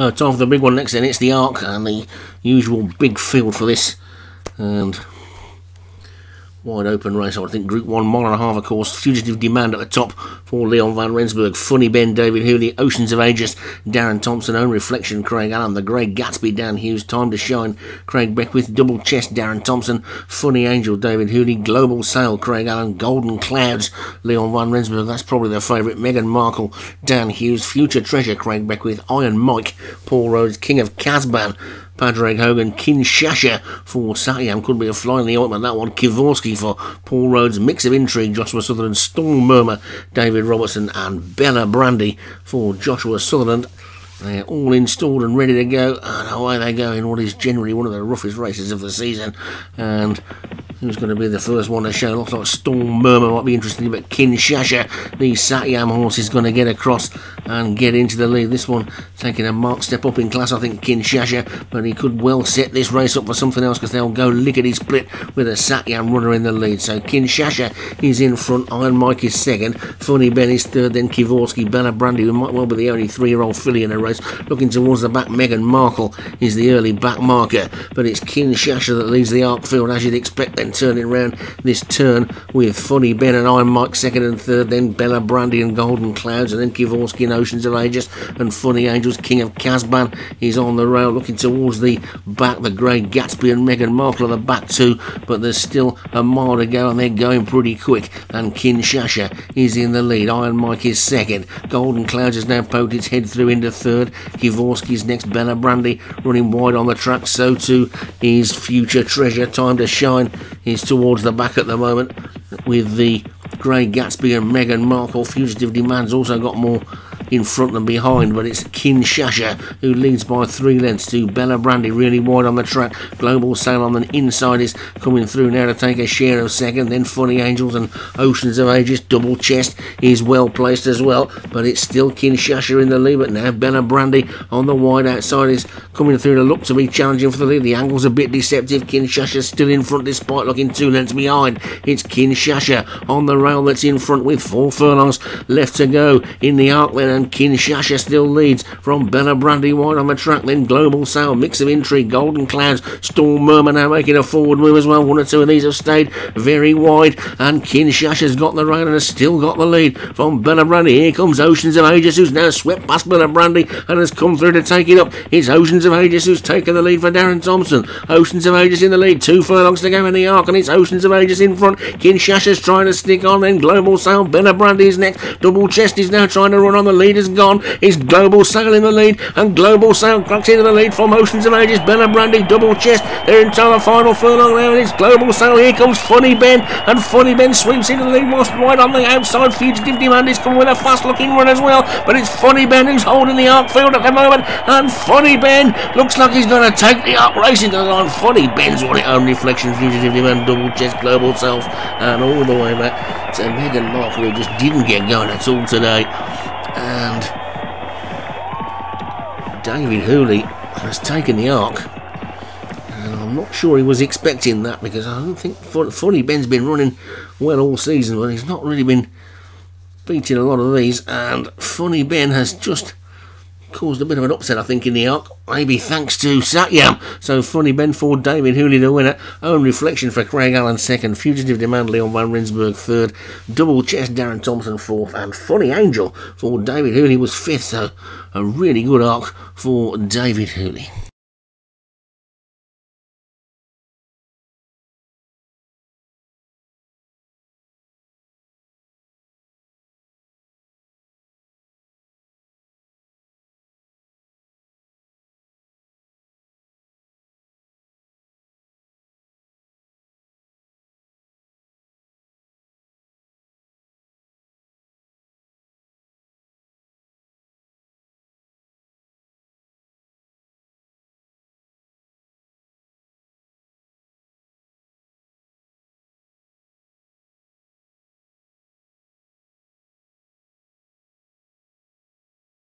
Uh, time for the big one next then. It's the Arc and the usual big field for this. And wide open race. I think Group 1, mile and a half, of course. Fugitive Demand at the top for Leon Van Rensburg. Funny Ben, David Hooley, Oceans of Ages, Darren Thompson, Own Reflection, Craig Allen, The Grey Gatsby, Dan Hughes, Time to Shine, Craig Beckwith, Double Chest, Darren Thompson, Funny Angel, David Hooley, Global Sail, Craig Allen, Golden Clouds, Leon Van Rensburg. That's probably their favourite. Meghan Markle, Dan Hughes, Future Treasure, Craig Beckwith, Iron Mike, Paul Rhodes, King of Casban, Padraig Hogan, Kinshasa for Satyam. Could be a fly in the ointment, that one. Kivorsky for Paul Rhodes. Mix of Intrigue, Joshua Sutherland. Storm Murmur, David Robertson. And Bella Brandy for Joshua Sutherland. They're all installed and ready to go, and away they go in what is generally one of the roughest races of the season. And Who's going to be the first one to show? Looks like Storm Murmur might be interesting, but Kinshasa, the Satyam horse, is going to get across and get into the lead. This one taking a marked step up in class, I think, Kinshasa, but he could well set this race up for something else because they'll go lickety split with a Satyam runner in the lead. So Kinshasa is in front, Iron Mike is second, Funny Ben is third, then Kivorsky, Bella Brandy, who might well be the only three year old filly in a race. Looking towards the back, Meghan Markle is the early back marker, but it's Kinshasa that leads the arc field as you'd expect then turning around this turn with Funny Ben and Iron Mike second and third, then Bella Brandy and Golden Clouds, and then Kivorsky and Oceans of Ages and Funny Angels, King of Casban is on the rail looking towards the back. The Grey Gatsby and Meghan Markle are the back two, but there's still a mile to go and they're going pretty quick. And Kinshasa is in the lead. Iron Mike is second. Golden Clouds has now poked its head through into third. Kivorsky's next. Bella Brandy running wide on the track. So too is Future Treasure. Time to shine is towards the back at the moment with the Grey Gatsby and Meghan Markle. Fugitive Demands also got more in front and behind, but it's Kinshasa who leads by three lengths to Bella Brandy, really wide on the track. Global Sail on the inside is coming through now to take a share of second. Then Funny Angels and Oceans of Ages. double chest is well placed as well, but it's still Kinshasa in the lead. But now Bella Brandy on the wide outside is coming through to look to be challenging for the lead. The angle's a bit deceptive. Kinshasa still in front despite looking two lengths behind. It's Kinshasa on the rail that's in front with four furlongs left to go in the arc then and Kinshasa still leads from Bella Brandy wide on the track. Then Global Sail, mix of intrigue, Golden Clouds, Storm Murmur now making a forward move as well. One or two of these have stayed very wide, and Kinshasa's got the rail and has still got the lead from Bella Brandy. Here comes Oceans of Ages, who's now swept past Bella Brandy and has come through to take it up. It's Oceans of Ages who's taken the lead for Darren Thompson. Oceans of Ages in the lead, two furlongs to go in the arc, and it's Oceans of Ages in front. Kinshasa's trying to stick on, then Global Sail, Bella Brandy is next. Double Chest is now trying to run on the lead has gone. It's Global Sail in the lead, and Global Sail cracks into the lead from Oceans of Ages. Bella Brandy, double chest. They're into the final furlong now, and it's Global Sail. Here comes Funny Ben, and Funny Ben sweeps into the lead, whilst right on the outside. Fugitive Demand is coming with a fast looking run as well, but it's Funny Ben who's holding the arc field at the moment, and Funny Ben looks like he's going to take the arc racing to the line. Funny Ben's won it own reflection, Fugitive Demand, double chest, Global Sail, and all the way back to Meghan Markle, just didn't get going at all today. And David Hooley has taken the arc. And I'm not sure he was expecting that because I don't think Funny Ben's been running well all season, but he's not really been beating a lot of these. And Funny Ben has just caused a bit of an upset, I think, in the arc. Maybe thanks to Satyam. So Funny Ben Ford, David Hooley, the winner. Own reflection for Craig Allen second. Fugitive Demand Leon Van Rensburg third. Double chest Darren Thompson fourth. And Funny Angel for David Hooley was fifth. So a really good arc for David Hooley.